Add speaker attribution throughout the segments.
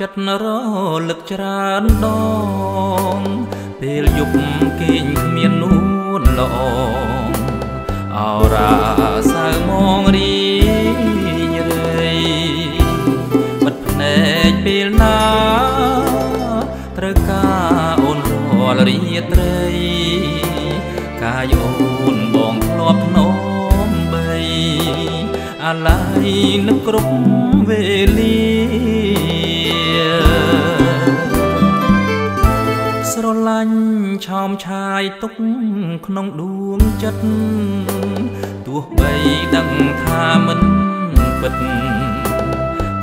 Speaker 1: ណាស់ខ្វល់ចិត្តរលឹកច្រើនដង ពេលយប់គេងគ្មាននួនល្អអរាសៅមងរីញរៃបិទភ្នែកពេលណាត្រូវការអូនរាល់រាត្រី កាយអូនបងធ្លាប់ធ្នមបីអាឡ័យនឹកគ្រប់វេលា ឆោមឆាយទុកក្នុងដួងចិត្តទោះបីដឹងថាមិនពិត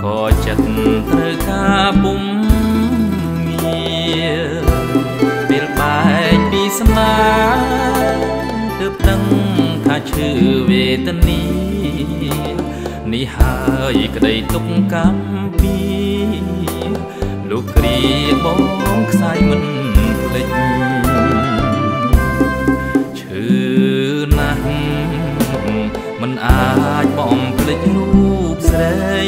Speaker 1: ក៏ចិត្តត្រូវការពុំងារពេលបែកពីស្នាទើបដឹងថាឈឺវេទនានេះហើយក្តីទុកកម្មពីលោកគ្រាបងខ្សែមិនភ្លេចឈឺ ណាស់មិនអាចបំភ្លេចរូបស្រី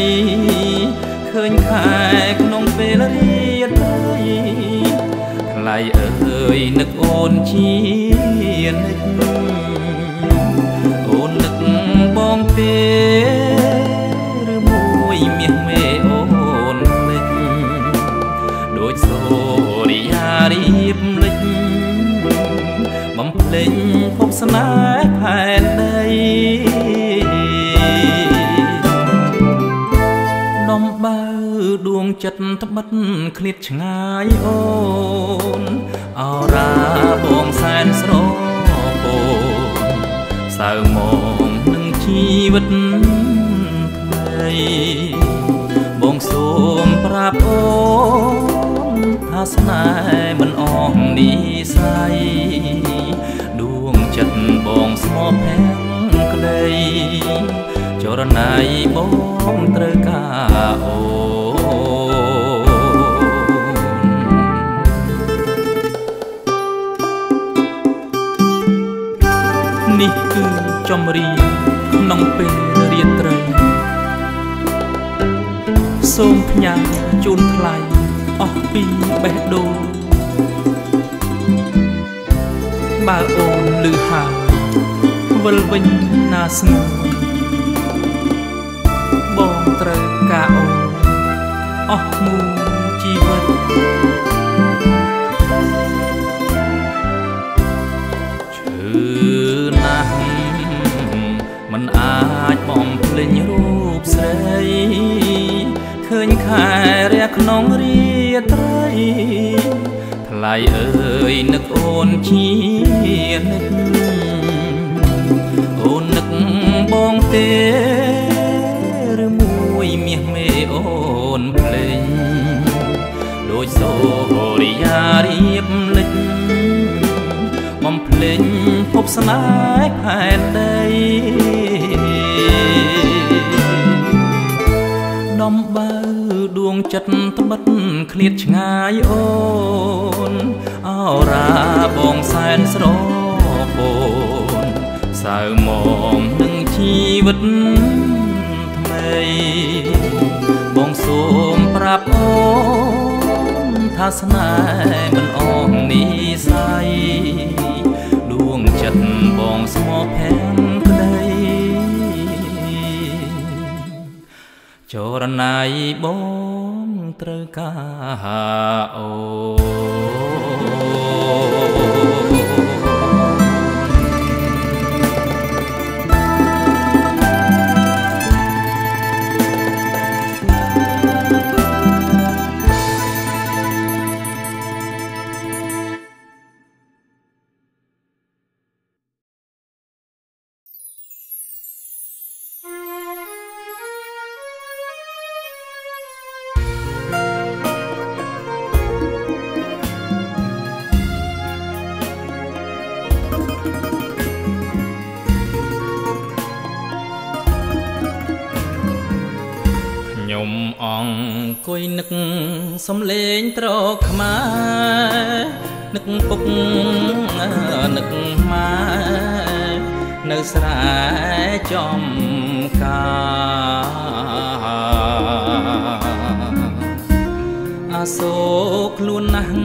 Speaker 1: ឃើញខែក្នុងពេលរៀត្រីថ្លៃអើយនឹកអូនជានិចអូននឹកបងទេឬមួយមាសមេអូនភ្លេចដូចសូរិយារៀបលិចបំភ្លេច ភពស្នេហ៍ផែនដីនំបើដួងចិត្តត្បិតឃ្លាតឆ្ងាយអូនអរាបងសែនស្រពោនសៅមកនឹងជីវិតថ្មីបងសូមប្រាប់អូនថាស្នេហ៍មិនអស់និស័យដួង ចិត្តបងស្មោះផាំងក្ដីចរណៃបងត្រូវការអូននេះគឺចំរៀងក្នុងពេលរាត្រីសូមផ្ញើជូនថ្លៃអស់ពីបេះដូងបើអូន លឺហើយវិលវិញណាស្ងួនបងត្រូវការអូនអស់មួយជីវិតឈឺណាស់មិនអាចបំភ្លេចរូបស្រីឃើញខែរះក្នុងរាត្រី ថ្លៃអើយនឹកអូនជានិចអូននឹកបងទេឬមួយមាសមេអូនភ្លេងដូចសូរិយារៀបលិចបំភ្លេចភពស្នេហ៍ផែនដីដំ ចិត្តត្បិតឃ្លាតឆ្ងាយអូនអរាបងសែនស្រពោនសៅមកនឹងជីវិតថ្មីបងសូមប្រាប់អូនថាស្នេហ៍មិនអស់និស័យដួងចិត្តបងស្មោះផាំងក្ដីចរណៃបង ត្រូវការអូ ខ្ញុំអង្គុយនឹកសំលេងត្រកខ្មែរនឹកពុកនឹកម៉ែនៅស្រែចំការសោកខ្លួនណាស់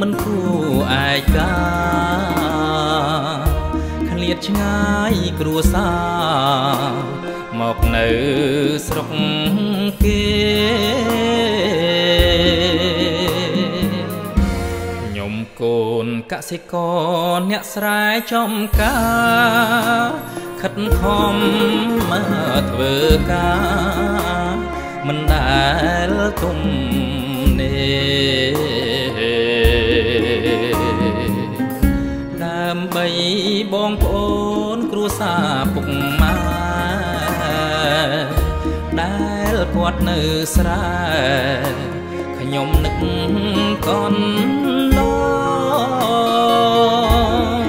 Speaker 1: មិនគួរឯកាឃ្លាតឆ្ងាយគ្រួសារ មកនៅស្រុកគេខ្ញុំកូនកសិករអ្នកស្រែចំការខិតខំមកធ្វើការមិនដែលទុំនេដើម្បីបងប្អូនគ្រួសារពុក គាត់នៅស្រែខ្ញុំនឹកកន់ឡង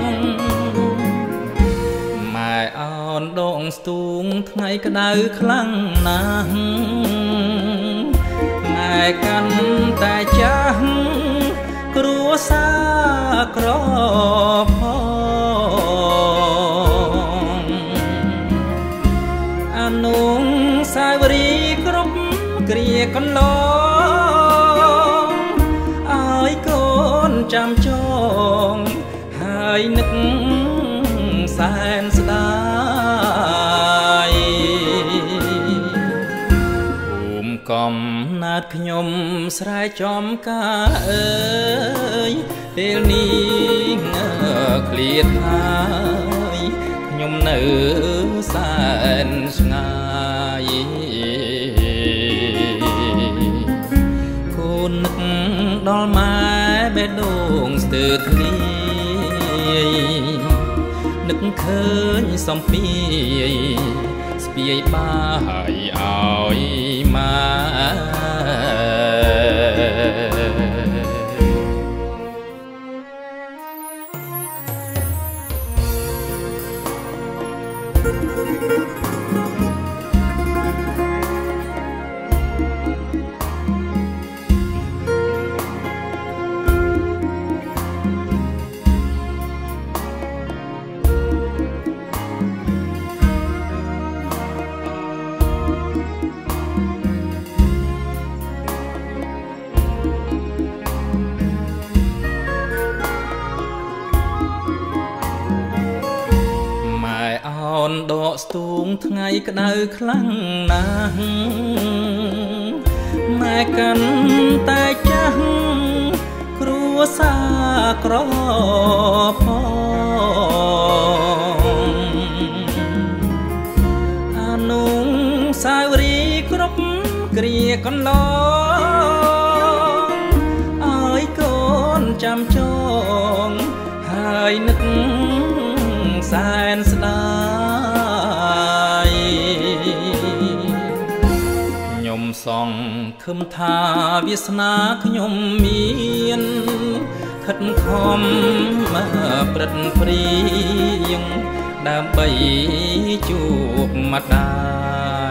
Speaker 1: ម៉ែអោនដងស្ទូងថ្ងៃក្តៅខ្លាំងណាស់ម៉ែកាន់តែចា ស្រែចំការអើយពេលនេះឃ្លាតហើយខ្ញុំនៅសែនស្ងាយកូននឹកដល់ម៉ែបេះដូងស្ទើរធ្លាយនឹកឃើញសំពីយស្ពាយបាយឲ្យម៉ែ ម៉ែ ស្ទូងថ្ងៃក្តៅខ្លាំងណាស់ម៉ែកាន់តែចាស់គ្រួសារក្រផងអនុសាវរីយ៍គ្រប់គ្រាកន្លងឲ្យកូនចាំចងហើយនឹកសែនស្ដា សង្ឃឹមថាវាសនាខ្ញុំមានខិតខំមកព្រឹត្តព្រៀងដើម្បីជួបម្ដា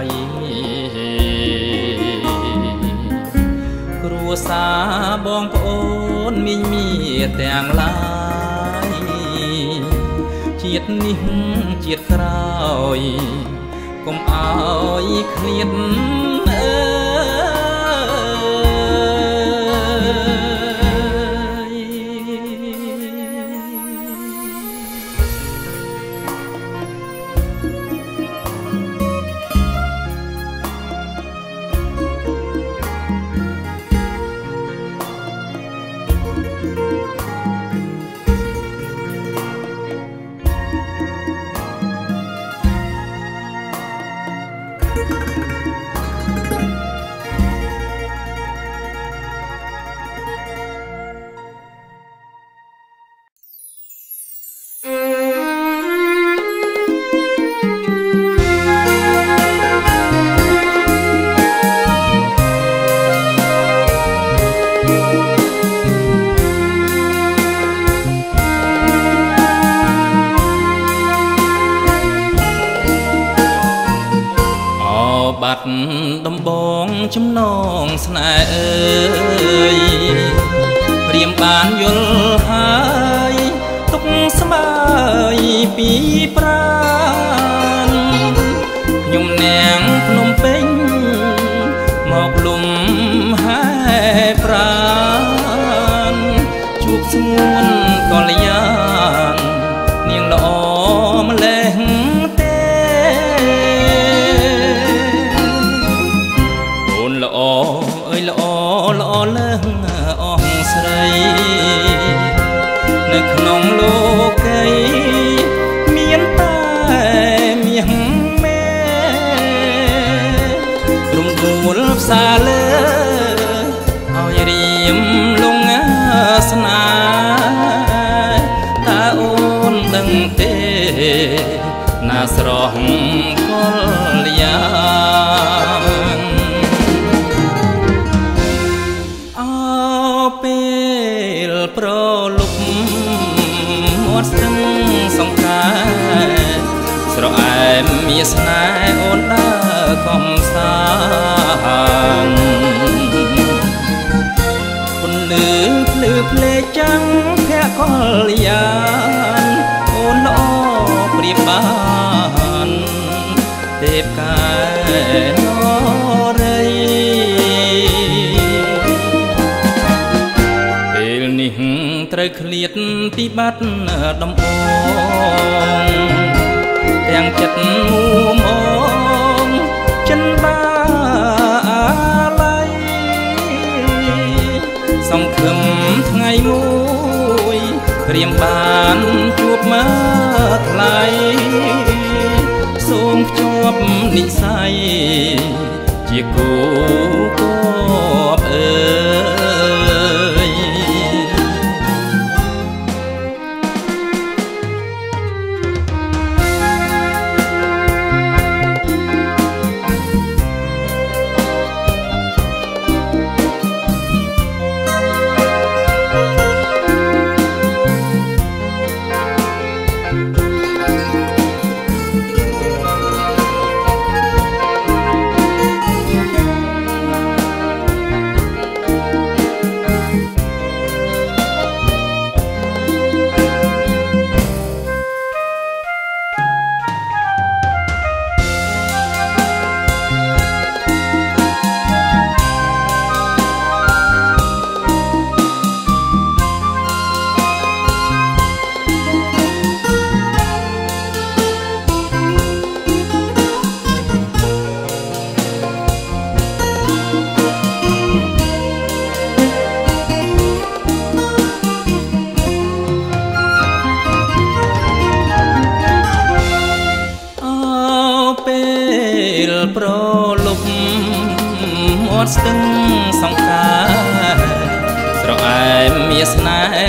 Speaker 1: យគ្រួសារបងប្អូនមីងមាទាំងឡាយជាតិនេះជាតិក្រោយកុំអោយឃ្លាត បាត់ដំបងចំណងស្នេហ៍អើយព្រាមបានយល់ហើយទុកស្មើយពីប្រានខ្ញុំនាងភ្នំពេញ ល្អអើយល្អល្អលើងអស់ស្រីនៅក្នុងលោកីមានតែមាសមេរំដួលផ្សារលើឲ្យរៀមលងស្នាតើអូនដឹងទេណាស្រស់ អូនដើរកំសាន្តពន្លឺភ្លឺភ្លេចចាំងភក្កលយាបានទេពកែនរីពេលនេះត្រូវឃ្លាតពីបាត់ដំបង ទាំងចិត្តមួមងចិនបាអាឡ័យសង្ឃឹមថ្ងៃមួយក្រៀមបានជួបមកថ្លៃសូមភ្ជាប់និស័យ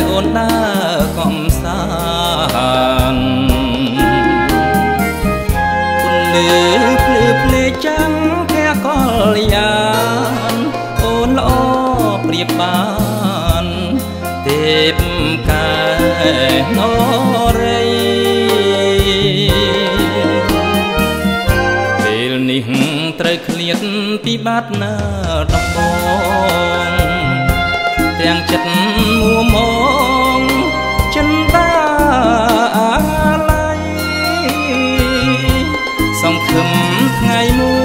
Speaker 1: អូនដើរកំសាន្តគុនលឺភ្លឺភ្លេចចាំងភកលយានអូនល្អប្រៀបបានទេពកែនរីនេះត្រូវឃ្លាតពីបាត់ណា មួមងចិនតាអាឡ័យសង្ឃឹមថ្ងៃមួ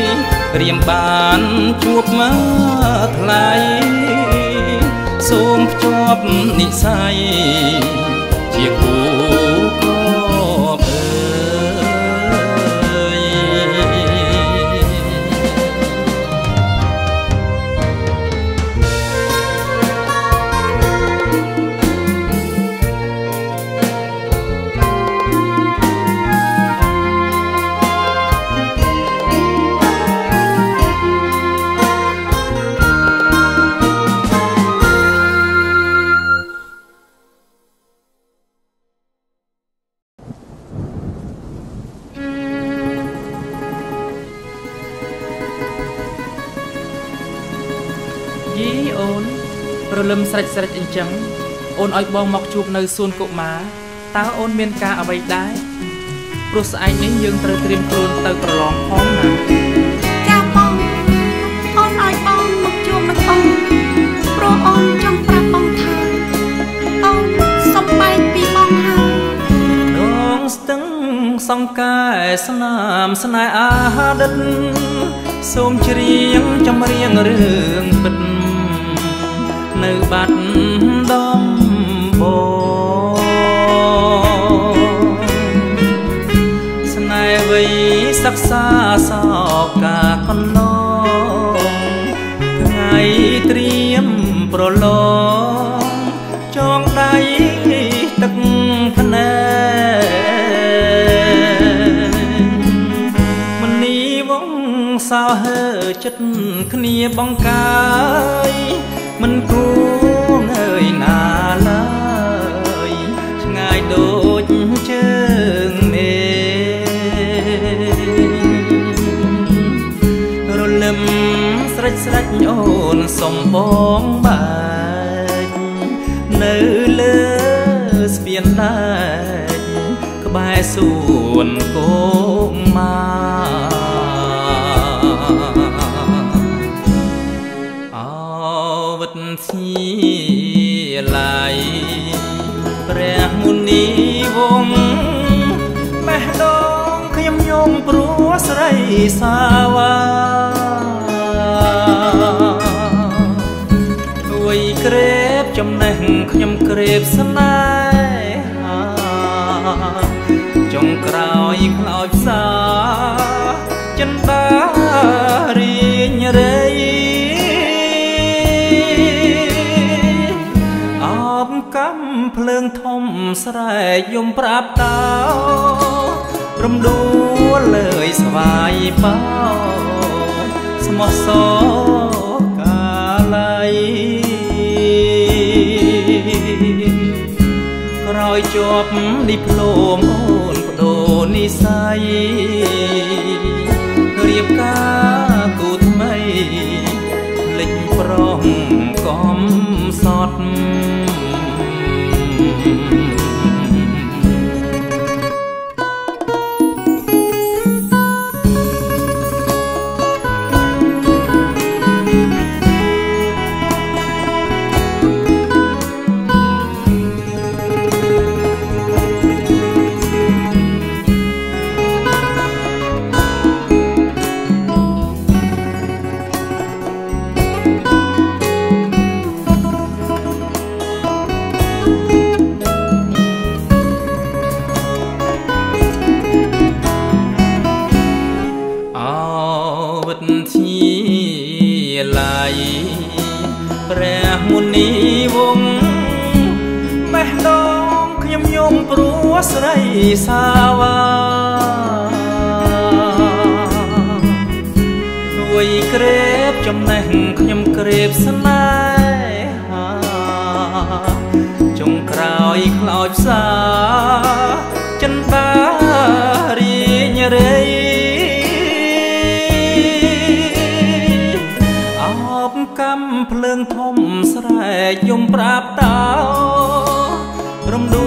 Speaker 1: យព្រាមបានជួបមកថ្លៃសូមភ្ជាប់និស័យជាគូ ស្រេចស្រេចអញ្ចឹងអូនឲ្យបងមកជួបនៅសួនកុមារតើអូនមានការអ្វីដែរព្រោះស្អែកនេះយើងត្រូវត្រៀមខ្លួនទៅប្រឡងផងណា
Speaker 2: ចាបងអូនឲ្យបងមកជួបនឹងបងព្រោះអូនចង់ប្រាប់បងថាអូនសំបែកពីបងហើយ
Speaker 1: ដងស្ទឹងសង្កែស្នាមស្នេហ៍អាដិតសូមច្រៀងចម្រៀងរឿងពិត នៅបាត់ដំបងស្នេហ៍វ័យសិក្សាសោកាកន្លងប្រឡងចងដៃទឹកភ្នែមនីវងសោហើចិត្តគ្នាបង្កាយ មិនគួងអើយណាឡើយឆ្ងាយដូចជើងមេរលឹមស្រេចស្រេចអូនសំបងបែកនៅលើស្ពានដែកក្បែរសួនកោងមក ស្រីសាវ៉ាទួយក្រេបចំណេះខ្ញុំក្រេបស្នេហាចុងក្រោយខ្លោចផ្សាចិនតារៀងរេភ្លើងធំស្រែកយំប្រាប់តោ រំដួលលើយស្វាយបោស្មោះសកាលៃក្រោយជាប់ឌីប្លូមអូនបដូរនិស័យរៀបការគូថ្មីលិចប្រងកំសត់ រួយក្រេបចំណេះខ្ញុំក្រេបស្នេហាចុងក្រោយខ្លោចផ្សាចិនតារៀងរេអបកំភ្លើងធំស្រែកយំប្រាប់តោរំដួ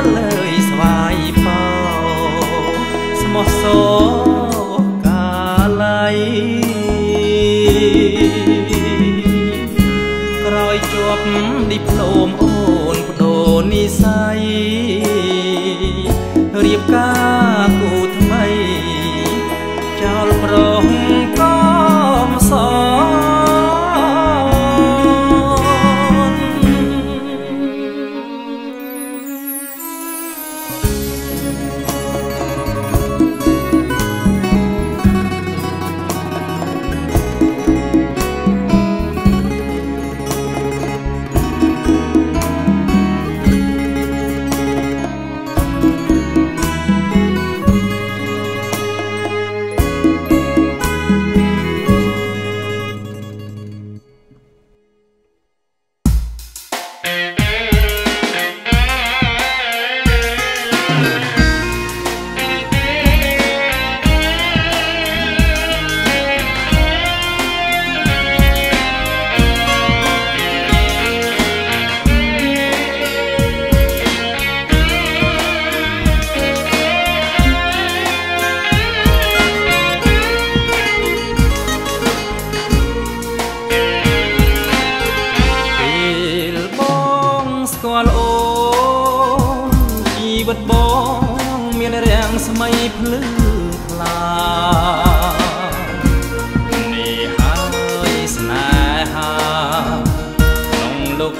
Speaker 1: លលើយស្វាយប៉ោស្មោះស ប់ឌីប្លូមអូនបដូរនិស័យរៀបការ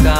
Speaker 1: មា